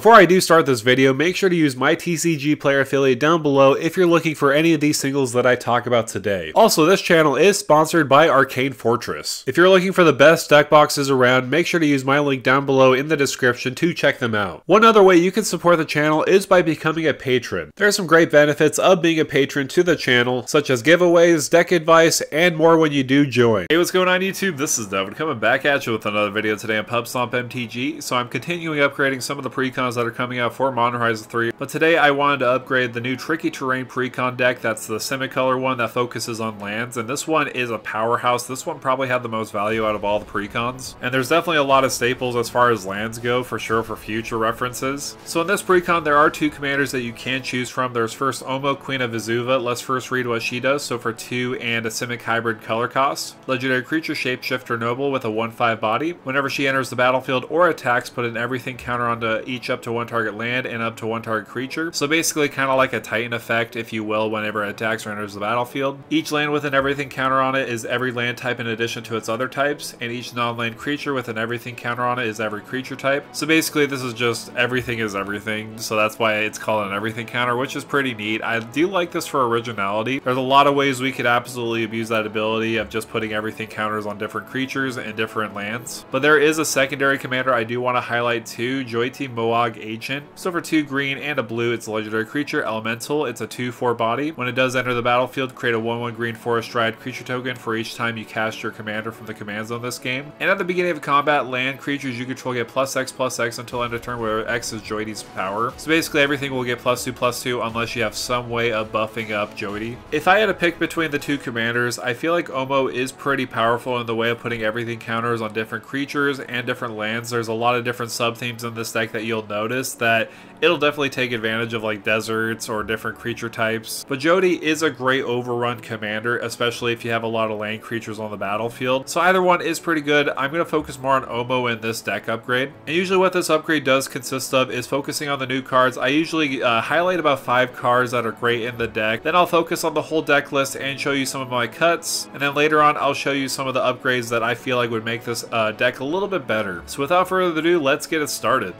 Before I do start this video, make sure to use my TCG player affiliate down below if you're looking for any of these singles that I talk about today. Also, this channel is sponsored by Arcane Fortress. If you're looking for the best deck boxes around, make sure to use my link down below in the description to check them out. One other way you can support the channel is by becoming a patron. There are some great benefits of being a patron to the channel, such as giveaways, deck advice, and more when you do join. Hey, what's going on YouTube? This is Devin coming back at you with another video today on Pub Stomp MTG. So I'm continuing upgrading some of the that are coming out for Modern Horizon 3, but today I wanted to upgrade the new Tricky Terrain precon deck. That's the Simic color one that focuses on lands, and this one is a powerhouse. This one probably had the most value out of all the precons, and there's definitely a lot of staples as far as lands go, for sure, for future references. So in this precon, there are two commanders that you can choose from. There's first Omo, Queen of Vesuva. Let's first read what she does. So for two and a Simic Hybrid color cost, legendary creature Shapeshifter Noble with a 1-5 body. Whenever she enters the battlefield or attacks, put an everything counter onto each up to one target land and up to one target creature. So basically kind of like a Titan effect, if you will, whenever it attacks or enters the battlefield. Each land with an everything counter on it is every land type in addition to its other types, and each non-land creature with an everything counter on it is every creature type. So basically this is just everything is everything, so that's why it's called an everything counter, which is pretty neat. I do like this for originality. There's a lot of ways we could absolutely abuse that ability of just putting everything counters on different creatures and different lands. But there is a secondary commander I do want to highlight too, Jyoti Moag Ancient. So for two green and a blue, it's a legendary creature, Elemental. It's a 2-4 body. When it does enter the battlefield, create a 1-1 green forest dryad creature token for each time you cast your commander from the command zone this game. And at the beginning of combat, land creatures you control get plus X plus X until end of turn where X is Jyoti's power. So basically everything will get plus 2 plus 2 unless you have some way of buffing up Jyoti. If I had to pick between the two commanders, I feel like Omo is pretty powerful in the way of putting everything counters on different creatures and different lands. There's a lot of different sub-themes in this deck that you'll notice that it'll definitely take advantage of like deserts or different creature types. But Jyoti is a great overrun commander, especially if you have a lot of land creatures on the battlefield. So either one is pretty good. I'm going to focus more on Omo in this deck upgrade. And usually what this upgrade does consist of is focusing on the new cards. I usually uh, highlight about five cards that are great in the deck. Then I'll focus on the whole deck list and show you some of my cuts. And then later on, I'll show you some of the upgrades that I feel like would make this uh, deck a little bit better. So without further ado, let's get it started.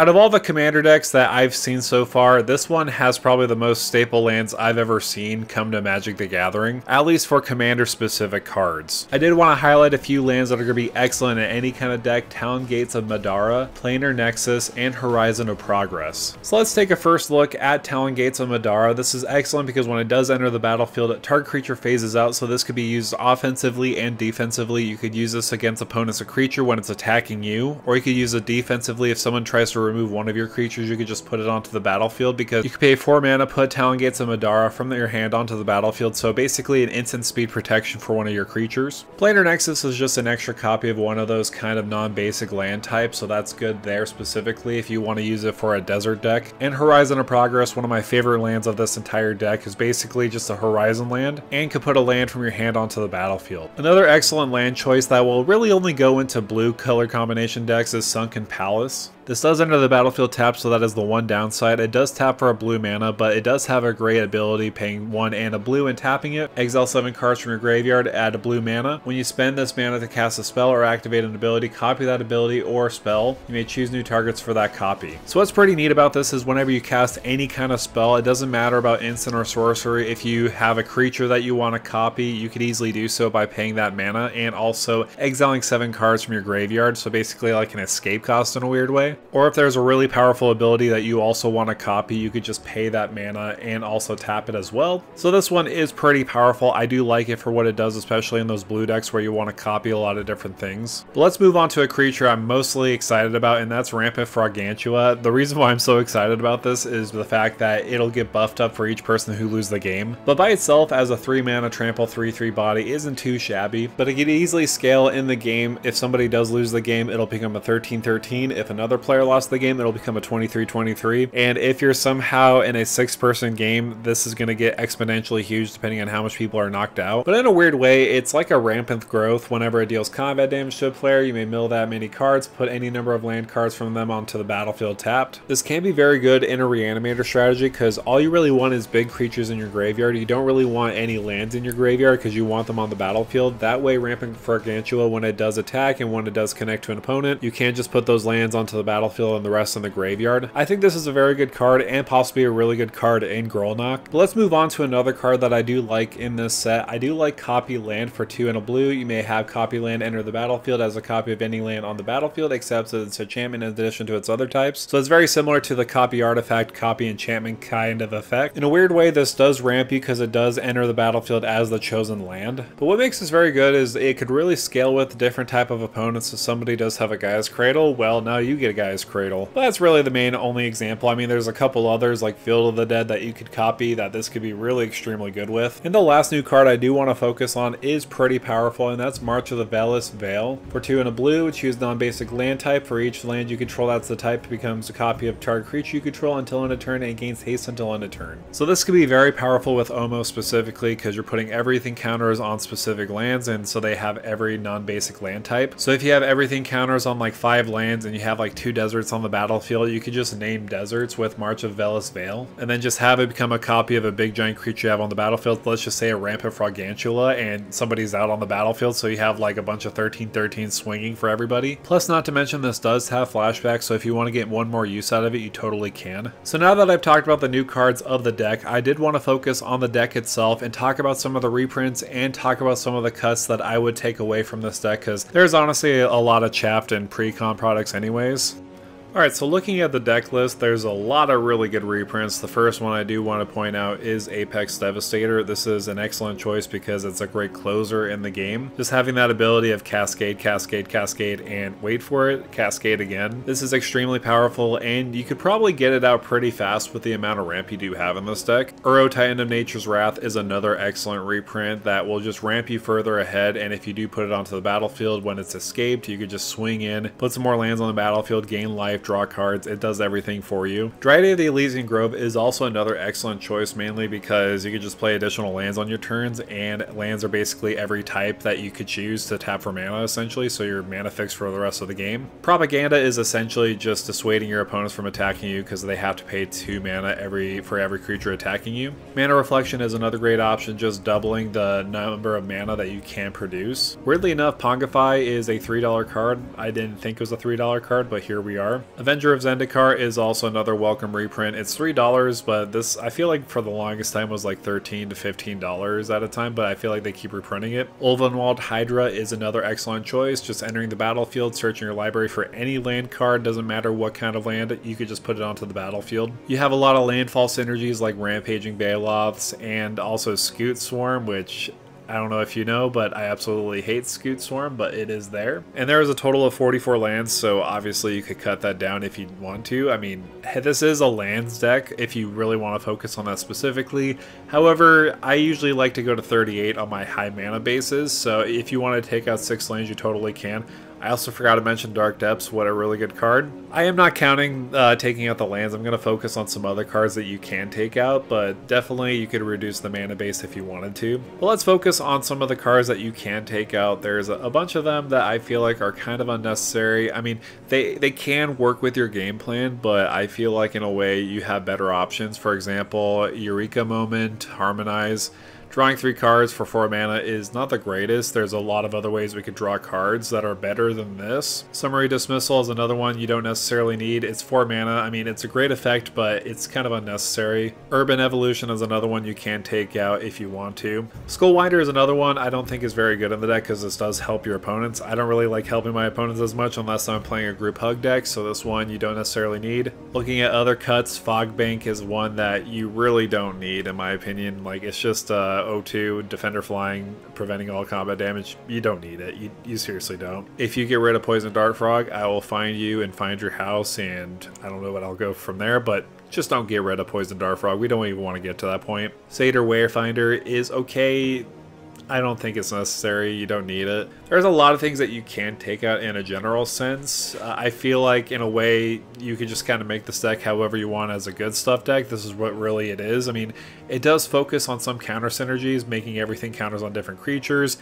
Out of all the commander decks that I've seen so far, this one has probably the most staple lands I've ever seen come to Magic the Gathering, at least for commander specific cards. I did want to highlight a few lands that are going to be excellent in any kind of deck, Talon Gates of Madira, Planar Nexus, and Horizon of Progress. So let's take a first look at Talon Gates of Madira. This is excellent because when it does enter the battlefield, it target creature phases out, so this could be used offensively and defensively. You could use this against opponents creature when it's attacking you, or you could use it defensively if someone tries to remove one of your creatures, you could just put it onto the battlefield because you could pay 4 mana, put Talon Gates and Madira from your hand onto the battlefield, so basically an instant speed protection for one of your creatures. Planar Nexus is just an extra copy of one of those kind of non-basic land types, so that's good there specifically if you want to use it for a desert deck. And Horizon of Progress, one of my favorite lands of this entire deck, is basically just a Horizon land, and could put a land from your hand onto the battlefield. Another excellent land choice that will really only go into blue color combination decks is Sunken Palace. This does enter the battlefield tap, so that is the one downside. It does tap for a blue mana, but it does have a great ability paying one and a blue and tapping it. Exile seven cards from your graveyard, add a blue mana. When you spend this mana to cast a spell or activate an ability, copy that ability or spell. You may choose new targets for that copy. So what's pretty neat about this is whenever you cast any kind of spell, it doesn't matter about instant or sorcery. If you have a creature that you want to copy, you could easily do so by paying that mana and also exiling seven cards from your graveyard. So basically like an escape cost in a weird way. Or if there's a really powerful ability that you also want to copy, you could just pay that mana and also tap it as well. So this one is pretty powerful. I do like it for what it does, especially in those blue decks where you want to copy a lot of different things. But let's move on to a creature I'm mostly excited about, and that's Rampant Frogantua. The reason why I'm so excited about this is the fact that it'll get buffed up for each person who loses the game. But by itself, as a 3 mana trample 3-3 body, isn't too shabby, but it can easily scale in the game. If somebody does lose the game, it'll become a 13-13. If another player lost the game, it'll become a 23-23. And if you're somehow in a six-person game, this is going to get exponentially huge depending on how much people are knocked out. But in a weird way, it's like a rampant growth. Whenever it deals combat damage to a player, you may mill that many cards, put any number of land cards from them onto the battlefield tapped. This can be very good in a reanimator strategy because all you really want is big creatures in your graveyard. You don't really want any lands in your graveyard because you want them on the battlefield. That way, Rampant Frogantua, when it does attack and when it does connect to an opponent, you can't just put those lands onto the battlefield and the rest in the graveyard. I think this is a very good card and possibly a really good card in Grolnok. But let's move on to another card that I do like in this set. I do like Copy Land for two and a blue. You may have Copy Land enter the battlefield as a copy of any land on the battlefield, except that it's enchantment in addition to its other types. So it's very similar to the Copy Artifact, Copy Enchantment kind of effect. In a weird way, this does ramp you because it does enter the battlefield as the chosen land. But what makes this very good is it could really scale with different type of opponents. If somebody does have a Gaea's Cradle, well, now you get a Gaea's Cradle. But that's really the main only example. I mean, there's a couple others like Field of the Dead that you could copy that this could be really extremely good with. And the last new card I do want to focus on is pretty powerful, and that's March of the Velis Vel. For two and a blue, choose non-basic land type. For each land you control that's the type, becomes a copy of target creature you control until end of turn and gains haste until end of turn. So this could be very powerful with Omo specifically because you're putting everything counters on specific lands, and so they have every non-basic land type. So if you have everything counters on like five lands and you have like two deserts on the battlefield, you could just name deserts with March of Velis Vel, and then just have it become a copy of a big giant creature you have on the battlefield. Let's just say a Rampant Frogantua, and somebody's out on the battlefield, so you have like a bunch of 13-13 swinging for everybody. Plus, not to mention this does have flashbacks, so if you want to get one more use out of it, you totally can. So now that I've talked about the new cards of the deck, I did want to focus on the deck itself and talk about some of the reprints and talk about some of the cuts that I would take away from this deck because there's honestly a lot of chapped and pre-con products anyways. Alright, so looking at the deck list, there's a lot of really good reprints. The first one I do want to point out is Apex Devastator. This is an excellent choice because it's a great closer in the game. Just having that ability of Cascade, Cascade, Cascade, and wait for it, Cascade again. This is extremely powerful, and you could probably get it out pretty fast with the amount of ramp you do have in this deck. Uro Titan of Nature's Wrath is another excellent reprint that will just ramp you further ahead, and if you do put it onto the battlefield when it's escaped, you could just swing in, put some more lands on the battlefield, gain life, draw cards, it does everything for you. Dryad of the Elysian Grove is also another excellent choice, mainly because you can just play additional lands on your turns, and lands are basically every type that you could choose to tap for mana, essentially, so you're mana fixed for the rest of the game. Propaganda is essentially just dissuading your opponents from attacking you because they have to pay 2 mana every for every creature attacking you. Mana Reflection is another great option, just doubling the number of mana that you can produce. Weirdly enough, Pongify is a $3 card. I didn't think it was a $3 card, but here we are. Avenger of Zendikar is also another welcome reprint. It's $3, but this, I feel like for the longest time was like 13 to $15 at a time, but I feel like they keep reprinting it. Ulvenwald Hydra is another excellent choice. Just entering the battlefield, searching your library for any land card, doesn't matter what kind of land, you could just put it onto the battlefield. You have a lot of landfall synergies like Rampaging Baloths and also Scute Swarm, which I don't know if you know, but I absolutely hate Scute Swarm, but it is there. And there is a total of 44 lands, so obviously you could cut that down if you want to. I mean, this is a lands deck if you really want to focus on that specifically. However, I usually like to go to 38 on my high mana bases, so if you want to take out 6 lands, you totally can. I also forgot to mention Dark Depths, what a really good card. I am not counting uh, taking out the lands, I'm going to focus on some other cards that you can take out, but definitely you could reduce the mana base if you wanted to. But let's focus on some of the cards that you can take out. There's a, bunch of them that I feel like are kind of unnecessary. I mean, they, they can work with your game plan, but I feel like in a way you have better options. For example, Eureka Moment, Harmonize, Drawing three cards for four mana is not the greatest. There's a lot of other ways we could draw cards that are better than this. Summary Dismissal is another one you don't necessarily need. It's four mana. I mean, it's a great effect, but it's kind of unnecessary. Urban Evolution is another one you can take out if you want to. Skullwinder is another one I don't think is very good in the deck because this does help your opponents. I don't really like helping my opponents as much unless I'm playing a group hug deck, so this one you don't necessarily need. Looking at other cuts, Fog Bank is one that you really don't need in my opinion. Like, it's just uh, O2, Defender Flying, preventing all combat damage, you don't need it. You, you seriously don't. If you get rid of Poison Dart Frog, I will find you and find your house, and I don't know what I'll go from there, but just don't get rid of Poison Dart Frog. We don't even want to get to that point. Satyr Wayfinder is okay. I don't think it's necessary. You don't need it. There's a lot of things that you can take out in a general sense. Uh, I feel like, in a way, you could just kind of make this deck however you want as a good stuff deck. This is what really it is. I mean, it does focus on some counter synergies, making everything counters on different creatures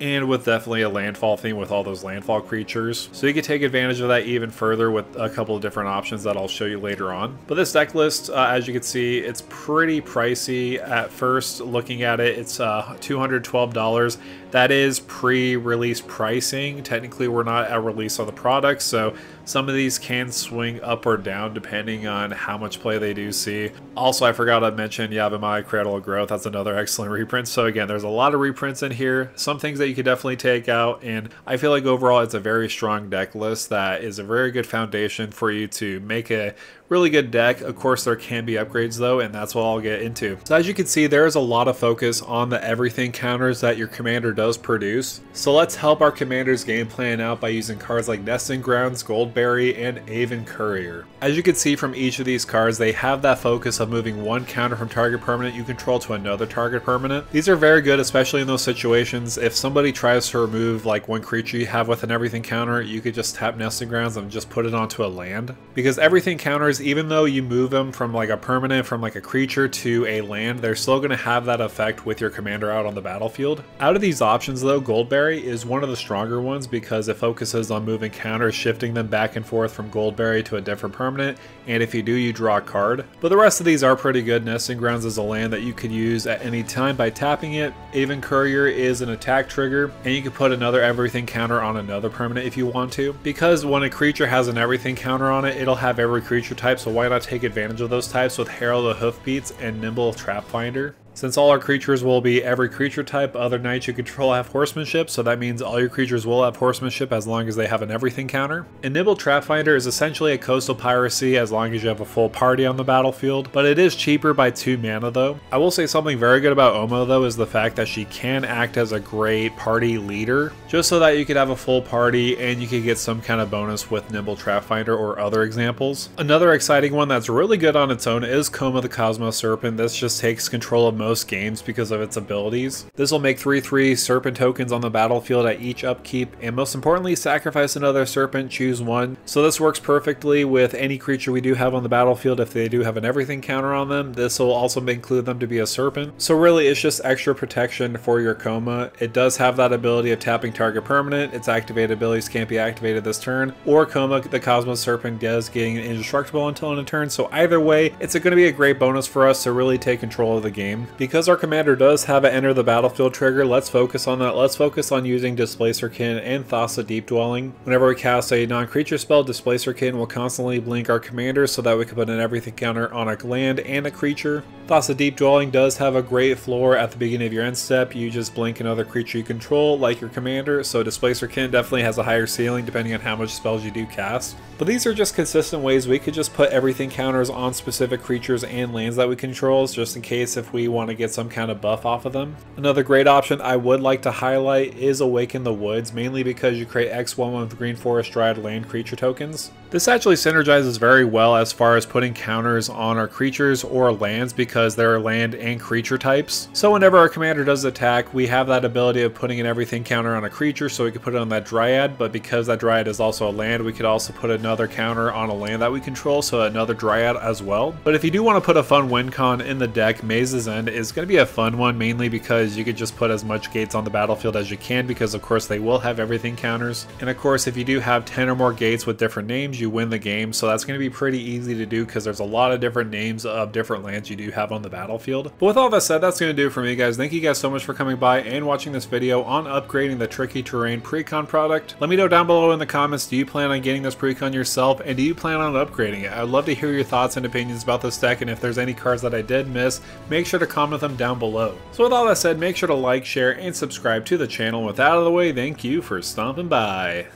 and with definitely a landfall theme with all those landfall creatures. So you can take advantage of that even further with a couple of different options that I'll show you later on. But this deck list, uh, as you can see, it's pretty pricey at first. Looking at it, it's uh, $212. That is pre-release pricing. Technically, we're not at release on the product, so some of these can swing up or down depending on how much play they do see. Also, I forgot to mention Yavimaya Cradle of Growth. That's another excellent reprint. So again, there's a lot of reprints in here. Some things that you could definitely take out, and I feel like overall it's a very strong deck list that is a very good foundation for you to make a really good deck. Of course, there can be upgrades though, and that's what I'll get into. So as you can see, there is a lot of focus on the everything counters that your commander does produce. So let's help our commander's game plan out by using cards like Nesting Grounds, Goldberry, and Aven Courier. As you can see from each of these cards, they have that focus of moving one counter from target permanent you control to another target permanent. These are very good, especially in those situations. If somebody tries to remove like one creature you have with an everything counter, you could just tap Nesting Grounds and just put it onto a land. Because everything counters even though you move them from like a permanent, from like a creature to a land, they're still going to have that effect with your commander out on the battlefield. Out of these options though, Goldberry is one of the stronger ones because it focuses on moving counters, shifting them back and forth from Goldberry to a different permanent, and if you do, you draw a card. But the rest of these are pretty good. Nesting Grounds is a land that you could use at any time by tapping it. Aven Courier is an attack trigger, and you can put another everything counter on another permanent if you want to. Because when a creature has an everything counter on it, it'll have every creature type, so why not take advantage of those types with Herald of Hoofbeats and Nimble Trapfinder? Since all our creatures will be every creature type, other knights you control have horsemanship, so that means all your creatures will have horsemanship as long as they have an everything counter. And Nimble Trapfinder is essentially a coastal piracy as long as you have a full party on the battlefield, but it is cheaper by 2 mana though. I will say something very good about Omo though is the fact that she can act as a great party leader, just so that you could have a full party and you could get some kind of bonus with Nimble Trapfinder or other examples. Another exciting one that's really good on its own is Koma the Cosmos Serpent. This just takes control of most games because of its abilities. This will make 3-3 serpent tokens on the battlefield at each upkeep, and most importantly, sacrifice another serpent, choose one. So this works perfectly with any creature we do have on the battlefield if they do have an everything counter on them. This will also include them to be a serpent. So really it's just extra protection for your Koma. It does have that ability of tapping target permanent, its activated abilities can't be activated this turn, or Koma, the Cosmos Serpent does getting indestructible until end of turn, so either way, it's going to be a great bonus for us to really take control of the game. Because our commander does have an enter the battlefield trigger, let's focus on that. Let's focus on using Displacer Kitten and Thassa Deep Dwelling. Whenever we cast a non-creature spell, Displacer Kitten will constantly blink our commander so that we can put an everything counter on a land and a creature. Thassa Deep Dwelling does have a great floor at the beginning of your end step. You just blink another creature you control, like your commander, so Displacer Kitten definitely has a higher ceiling depending on how much spells you do cast. But these are just consistent ways we could just put everything counters on specific creatures and lands that we control, just in case if we want to get some kind of buff off of them. Another great option I would like to highlight is Awaken the Woods, mainly because you create X1 with Green Forest Dryad land creature tokens. This actually synergizes very well as far as putting counters on our creatures or lands because there are land and creature types. So whenever our commander does attack, we have that ability of putting an everything counter on a creature so we could put it on that Dryad, but because that Dryad is also a land, we could also put another counter on a land that we control, so another Dryad as well. But if you do want to put a fun win con in the deck, Maze's End is going to be a fun one mainly because you could just put as much gates on the battlefield as you can because of course they will have everything counters. And of course if you do have 10 or more gates with different names, you win the game. So that's going to be pretty easy to do because there's a lot of different names of different lands you do have on the battlefield. But with all that said, that's going to do it for me guys. Thank you guys so much for coming by and watching this video on upgrading the Tricky Terrain Precon product. Let me know down below in the comments, do you plan on getting this Precon yourself and do you plan on upgrading it? I'd love to hear your thoughts and opinions about this deck and if there's any cards that I did miss, make sure to comment them down below. So with all that said, make sure to like, share, and subscribe to the channel. With that out of the way, thank you for stomping by.